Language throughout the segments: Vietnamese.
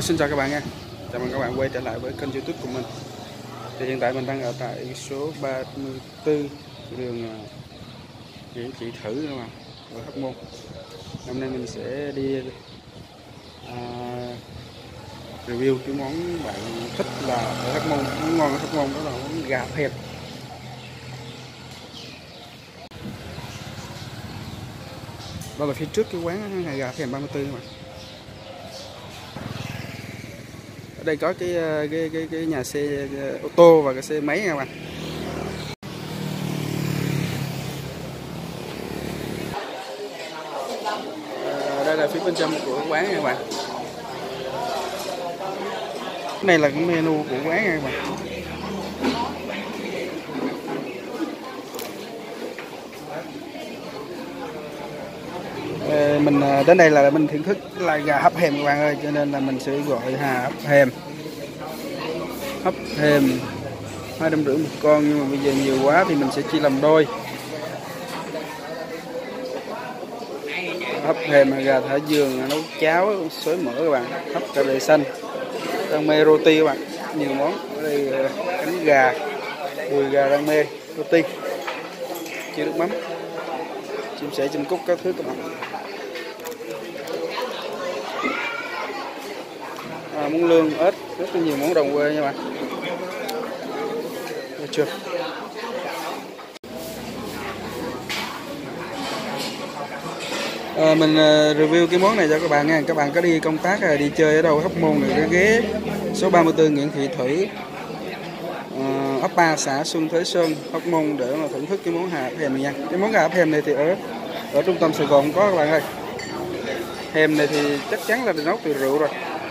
Hello xin chào các bạn nha. Chào mừng các bạn quay trở lại với kênh youtube của mình. Thì hiện tại mình đang ở tại số 34 đường à, Nguyễn Thị Thử các bạn ở Hóc Môn. Hôm nay mình sẽ đi à, review cái món bạn thích là ở Hóc Môn Món ngon ở Hóc Môn đó là món gà hẹp. Đó là phía trước cái quán gà thèm 34 các bạn ở đây có cái ờ, cái cái, cái nhà xe ờ, ô tô và cái xe máy nha các bạn. À, đây là phía bên trong của quán nha các bạn. Cái này là cái menu của quán nha các bạn. Ờ, mình ờ, đến đây là mình thưởng thức là gà hấp hèm các bạn ơi, cho nên là mình sẽ gọi hà hấp hèm. Hấp hèm. Hai trăm rưỡi một con, nhưng mà bây giờ nhiều quá thì mình sẽ chia làm đôi. Hấp hèm gà thả giường nấu cháo xối mỡ các bạn. Hấp cà rề xanh. Đang mê roti các bạn. Nhiều món. Ở đây ờ, cánh gà. Đùi gà đang mê roti. Chia nước mắm. Chim sẻ, chim cúc các thứ các bạn. Món lương ếch rất là nhiều món đồng quê nha bạn. Được chưa? À, mình ờ, review cái món này cho các bạn nha. Các bạn có đi công tác hay đi chơi ở đâu hóc môn thì cái ghế số 34 Nguyễn Thị Thủy. Uh, ấp 3 xã Xuân Thới Sơn hóc môn để mà thưởng thức cái món gà hèm này nha. Cái món gà hèm này thì ở ở trung tâm Sài Gòn có các bạn ơi. Hèm này thì chắc chắn là được nấu từ rượu rồi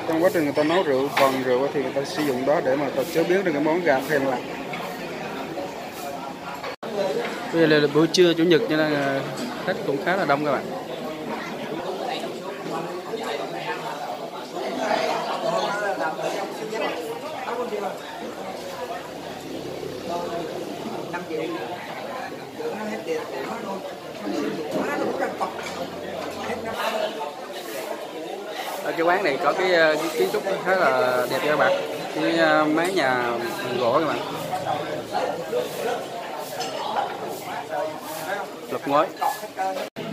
trong quá trình người ta nấu rượu còn rượu thì người ta sử dụng đó để mà ta chế biến được cái món gà hèm lại bây giờ là buổi trưa, chủ nhật, cho nên khách cũng khá là đông các bạn. Cái quán này có cái, ờ, cái kiến trúc khá là đẹp các bạn. Cái ờ, mái nhà gỗ các bạn. Lợp ngói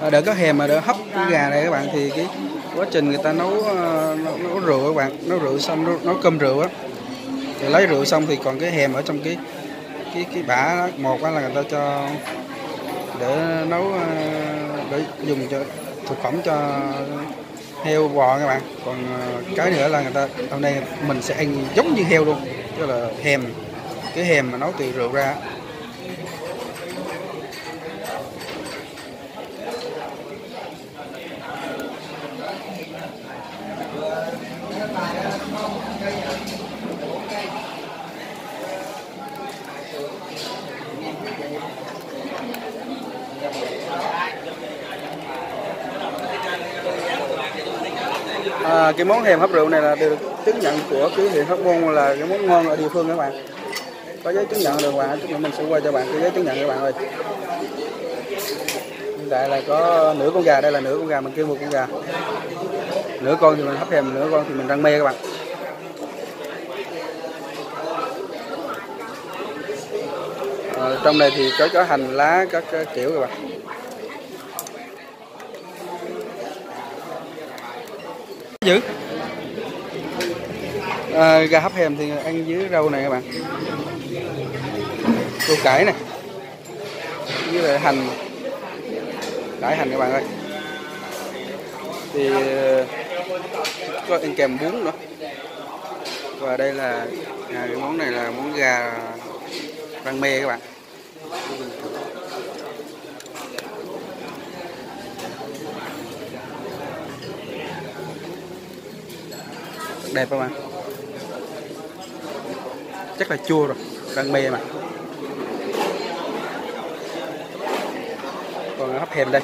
ờ, đỡ có hèm mà đỡ hấp cái gà này các bạn thì cái quá trình người ta nấu nấu, nấu rượu các bạn nấu rượu xong nấu, nấu cơm rượu á. Thì lấy rượu xong thì còn cái hèm ở trong cái cái cái bã đó. một là người ta cho để nấu để dùng cho thực phẩm cho heo bò các bạn. Còn ờ, cái nữa là người ta, hôm nay mình sẽ ăn giống như heo luôn, tức là hèm. Cái hèm mà nấu từ rượu ra à, cái món hèm hấp rượu này là được chứng nhận của cái huyện Hóc Môn là cái món ngon ở địa phương các bạn. Có giấy chứng nhận được bạn chút nữa mình sẽ qua cho bạn cái giấy chứng nhận các bạn ơi. Hiện tại là có nửa con gà đây là nửa con gà mình kêu một con gà. Nửa con thì mình hấp hèm nửa con thì mình răng mê các bạn. À, trong này thì có có hành lá các kiểu các bạn. Dữ. À, gà hấp hèm thì ăn dưới rau này các bạn. Rau cải này. Với lại hành. Cải hành các bạn ơi. Thì ờ, có ăn kèm bún nữa. Và đây là à, cái món này là món gà rang me các bạn. Đẹp không ạ? Chắc là chua rồi đang mê mà. Còn hấp hèm đây.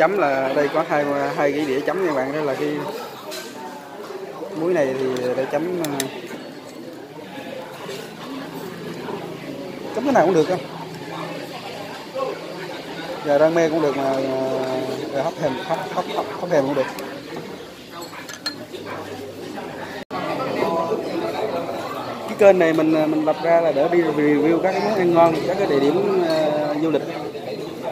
Chấm là đây có hai hai cái đĩa chấm nha bạn đó là cái muối này thì để chấm ờ, chấm cái nào cũng được không giờ rang mê cũng được mà ờ, hấp hèm hấp hấp hấp, hấp hèm cũng được. Cái kênh này mình ờ, mình lập ra là để đi review các cái món ăn ngon các cái địa điểm uh, du lịch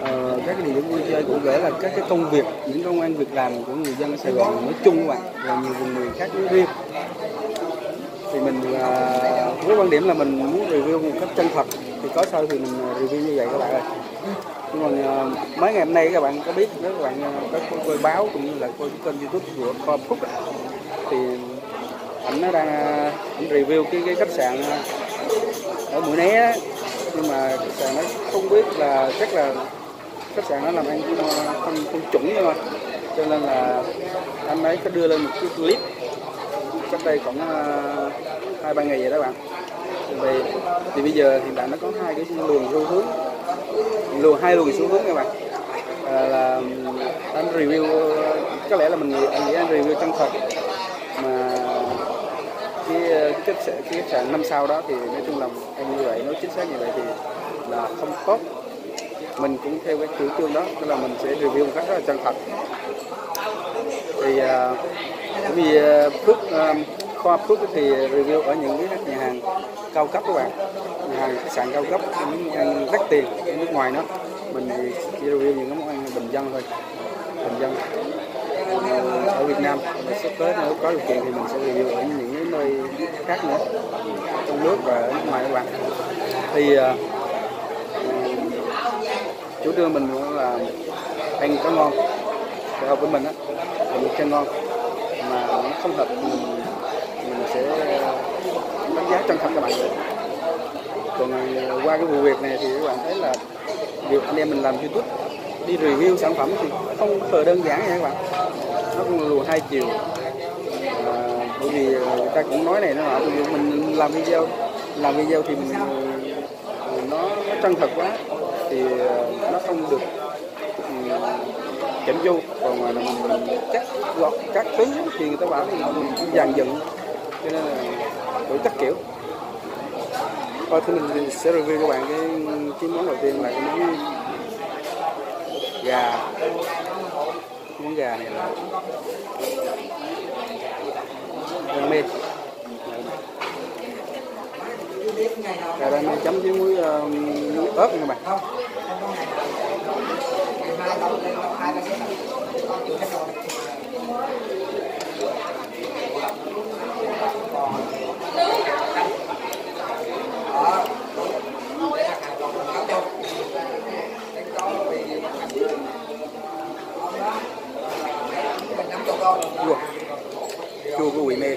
uh, các cái địa điểm vui chơi cụ thể là các cái công việc những công an việc làm của người dân ở Sài Gòn nói chung các bạn và nhiều vùng miền khác nói riêng. Thì mình uh, với quan điểm là mình muốn review một cách chân thật thì có sao thì mình à, review như vậy các bạn ơi. Nhưng mà mấy ngày hôm nay các bạn có biết nếu các bạn à, có coi báo cũng như là coi kênh youtube của Khoa Phúc thì ảnh nó đang ảnh review cái cái khách sạn ở mũi né nhưng mà khách sạn nó không biết là chắc là khách sạn nó làm ăn không ờ, không, không chuẩn nhưng mà cho nên là anh ấy có đưa lên một cái clip. Cách đây khoảng ờ, hai ba ngày vậy đó bạn. Vì thì bây giờ hiện tại nó có hai cái luồng xu hướng. Luồng hai luồng xu hướng các bạn. À, là anh review có lẽ là mình nghĩ anh nghĩ anh review chân thật. Mà cái khách sạn cái khách sạn năm sao đó thì nói chung là anh như vậy nói chính xác như vậy thì là không tốt mình cũng theo cái chủ trương đó tức là mình sẽ review một cách rất là chân thật. Thì uh, vì uh, phước uh, khoa phước thì review ở những cái nhà hàng cao cấp các bạn. Nhà hàng khách sạn cao cấp những món ăn đắt tiền ở nước ngoài nó mình chỉ review những cái món ăn bình dân thôi bình dân. À, ở Việt Nam sắp tới nếu có điều kiện thì mình sẽ review ở những cái nơi khác nữa trong nước và ở nước ngoài các bạn. Thì uh, chủ trương mình là ăn có ngon để hợp với mình á là một ngon. Mà nó không hợp mình, mình sẽ đánh giá chân thật các bạn. Còn ờ, qua cái vụ việc này thì các bạn thấy là việc anh em mình làm youtube đi review sản phẩm thì không hề đơn giản nha các bạn. Nó cũng lùa hai chiều. À, bởi vì ờ, người ta cũng nói này nó nọ mình làm video làm video thì mình nó, nó chân thật quá thì ờ, nó không được ừ, chỉnh chu. Còn mà mình cắt gọt các thứ thì người ta bảo thì mình dàn dựng, cho nên là đủ các kiểu. Thôi, thì mình sẽ review các bạn cái cái món đầu tiên là cái món gà. Món gà này là, gà mê gà đây chấm với muối, uh, muối ớt nha bạn. Chua chua của quỷ mê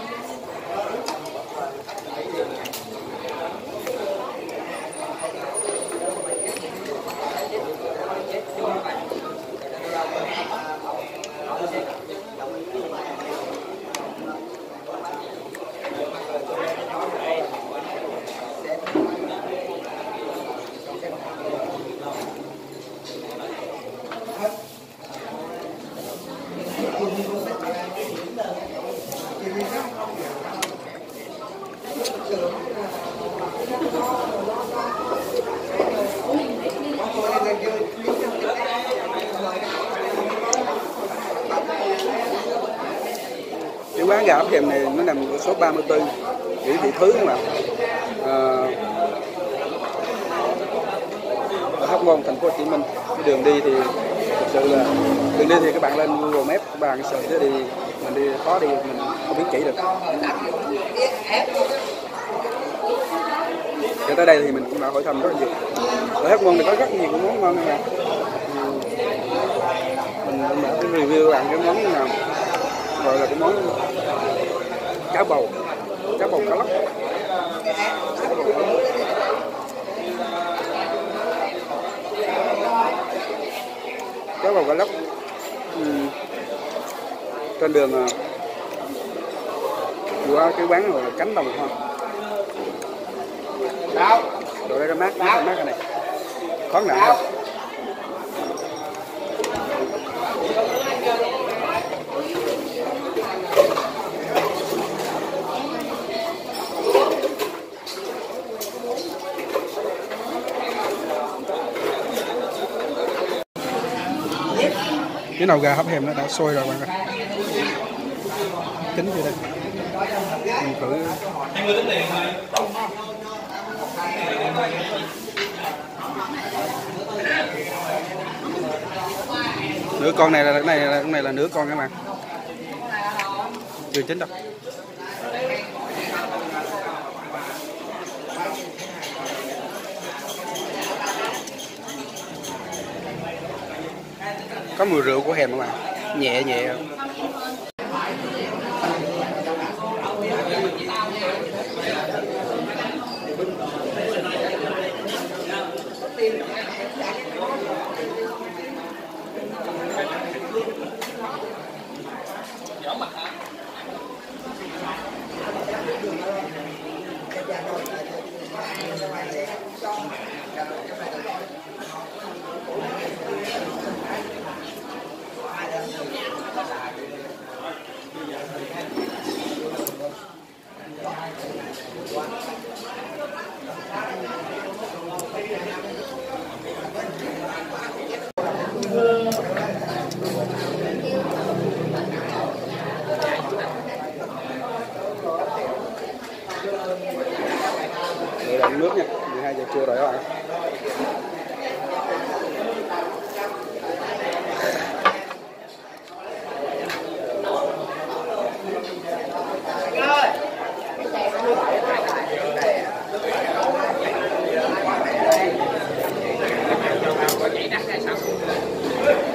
cái quán gà hấp hềm này nó nằm ở số 34 Nguyễn Thị Thứ các bạn à, ở Hóc Môn thành phố Hồ Chí Minh. Cái đường đi thì thực sự là đường đi thì các bạn lên Google Maps các bạn sợ chứ đi mình đi khó đi mình không biết chỉ được cho tới đây thì mình cũng đã hỏi thăm rất nhiều. Ở hát môn thì có rất nhiều món ngon nha. Mình cũng đã review ăn cái món nào, gọi là cái món cá bầu cá bầu cá lóc. Cá bầu cá lóc. Ừ. trên đường à, qua cái quán rồi là cánh đồng hoa. Đâu? đồ đây nó mát mát mát cái này. Khoáng nặng không cái nồi gà hấp hèm nó đã sôi rồi bạn ơi. Kính chưa đây? Mình thử nửa con này là cái này là cái này là nửa con các bạn chưa chín đâu? Có mùi rượu của hèm các bạn nhẹ nhẹ không đậm nước nha 12 giờ trưa rồi các bạn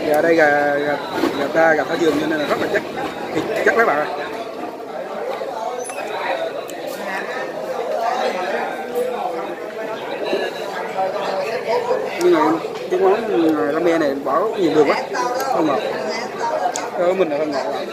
gà đây gà gà, gà ta gặp phải vườn cho nên là rất là chắc. Thịt chắc các bạn ơi nhưng mà cái món ramen ừ, này bỏ nhiều đường quá. Không ngọt ở ờ, mình là không ngọt lắm.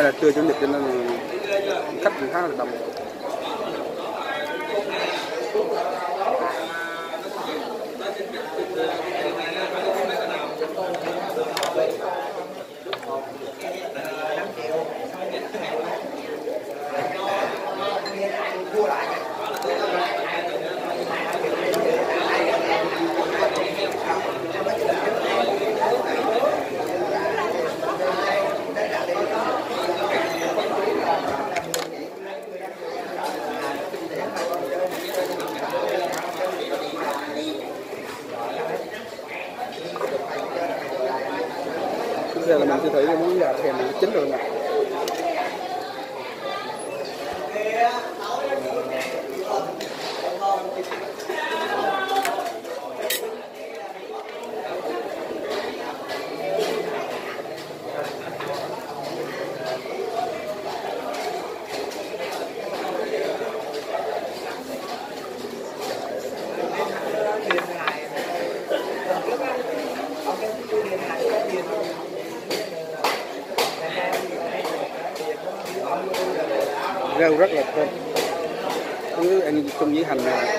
Nghe là trưa chủ nhật cho nên khách cũng khá là đông Bây giờ là mình sẽ thử cái món gà thèm này chín rồi nè rau rất là thơm. Cứ ăn chung với hành này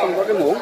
không có cái muỗng.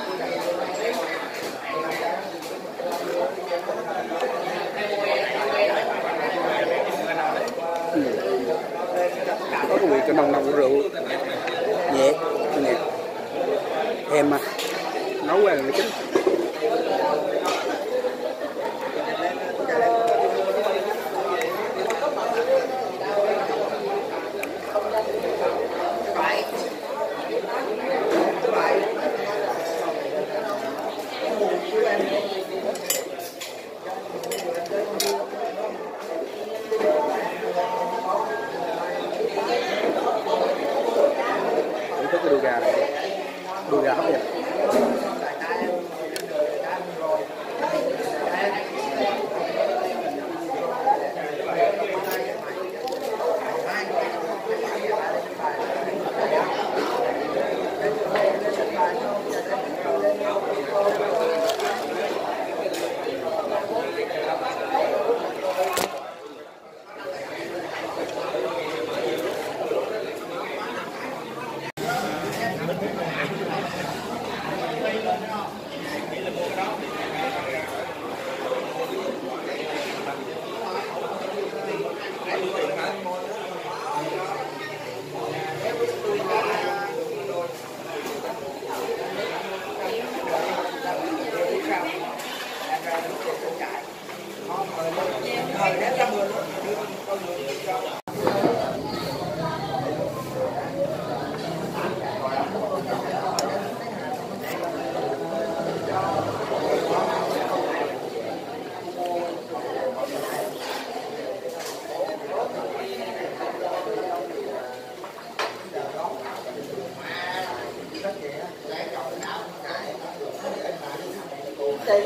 Rồi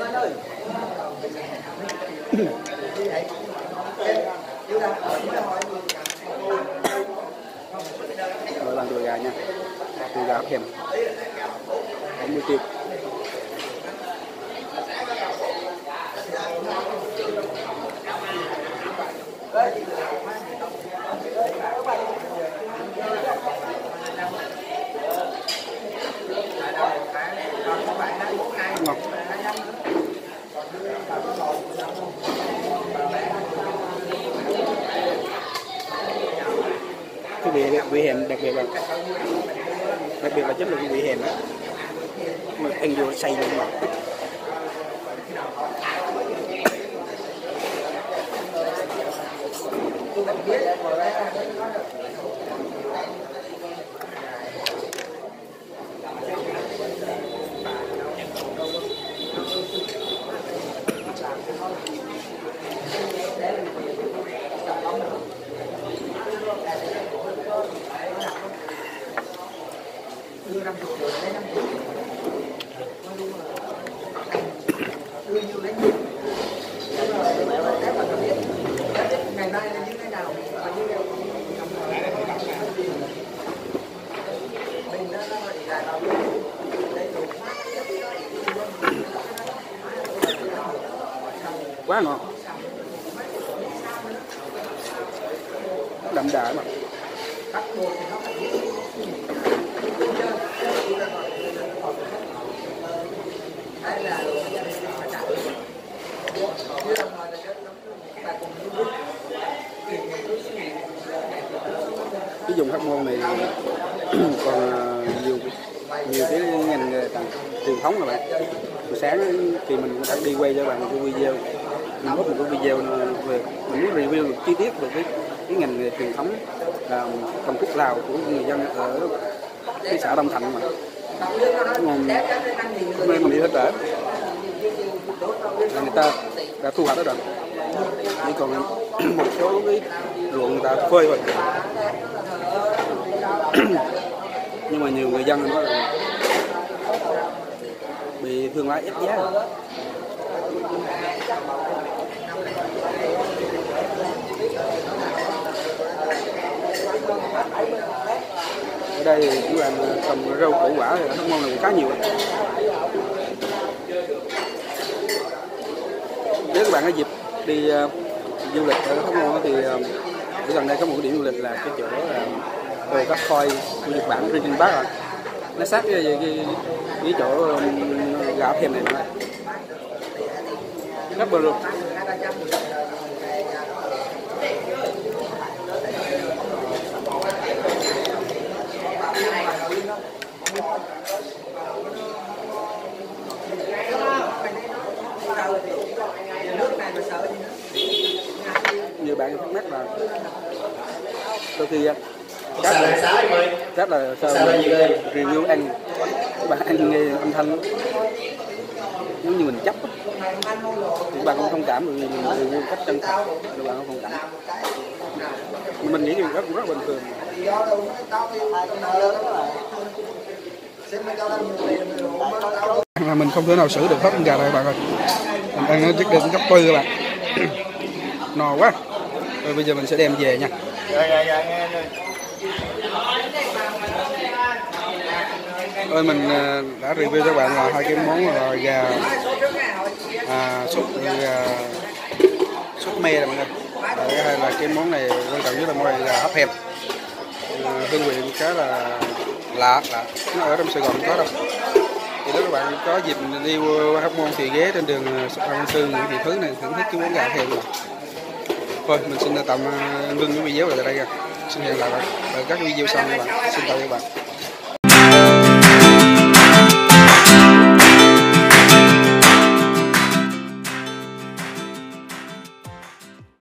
làm đùi gà nha. Đùi gà hấp hèm 40 triệu ngon cái vị nguy hiểm đặc biệt là đặc biệt là chất lượng nguy hiểm đó. Á mà anh vô xây luôn mà. Quá ngon. Đậm đà mà cái dùng hóc môn này còn ờ, nhiều nhiều cái ngành nghề truyền thống rồi bạn buổi sáng thì mình cũng đã đi quay cho bạn một cái video. Mình có một cái video về mình muốn review được chi tiết về cái cái ngành nghề truyền thống là công thức lào của người dân ở cái xã Đông Thạnh mà. Hôm nay mình đi hết trễ là người ta đã thu hoạch đó rồi. Chỉ còn một số cái ruộng người ta phơi rồi nhưng mà nhiều người dân nói là bị thương lái ép giá. Ở đây thì cũng làm trồng rau củ quả thì nó ngon này cũng khá nhiều. Nếu các bạn có dịp đi ờ, du lịch ở hóc môn thì ờ, ở gần đây có một điểm du lịch là cái chỗ ờ, về các khoai của Nhật Bản riêng Bắc à. nó sát cái, cái, cái, cái chỗ um, gà thêm này nữa rất bờ luôn nhiều bạn thắc mắc là đôi khi các là xá em ơi rất là Sao sao là gì review ăn các bạn ăn nghe âm thanh. Giống như mình chấp thì bạn không thông cảm bởi vì mình review cách chân thật. Thì bạn không thông cảm. Mình nghĩ thì rất rất bình thường. Là mình không thể nào xử được hết con gà này bạn ơi. Mình ăn nó chắc được gấp tư các bạn no quá. Rồi bây giờ mình sẽ đem về nha ơi mình ờ, đã review cho bạn là hai cái món là gà à, sốt ờ, gà sốt me là mọi người cái hai là cái món này quan trọng nhất là món này là hấp hẹp. À, hương vị khá là lạ lạ. Nó ở trong Sài Gòn có đâu. Thì nếu các bạn có dịp đi qua hóc môn thì ghé trên đường ờ, Phan Sư Sương Nguyễn Thị Thứ này thưởng thức cái món gà hẹp này. Thôi mình xin tạm ngưng cái video ở tại đây rồi xin hẹn lại ở các video sau nha bạn. Xin chào các bạn.